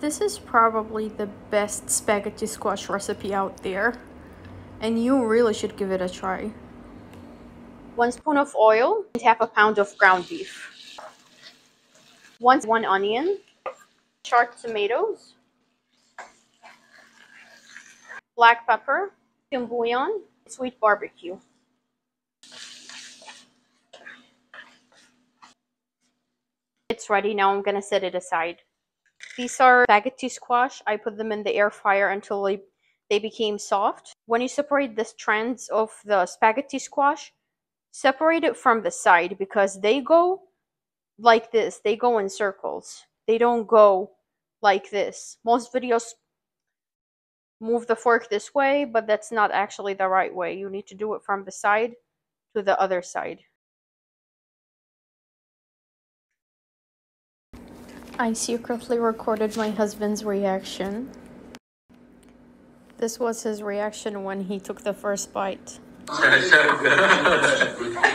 This is probably the best spaghetti squash recipe out there. And you really should give it a try. One spoon of oil and half a pound of ground beef. One, one onion, charred tomatoes, black pepper, some bouillon, sweet barbecue. It's ready now. I'm gonna set it aside. These are spaghetti squash. I put them in the air fryer until they, they became soft. When you separate the strands of the spaghetti squash, separate it from the side because they go like this. They go in circles. They don't go like this. Most videos move the fork this way, but that's not actually the right way. You need to do it from the side to the other side. I secretly recorded my husband's reaction. This was his reaction when he took the first bite.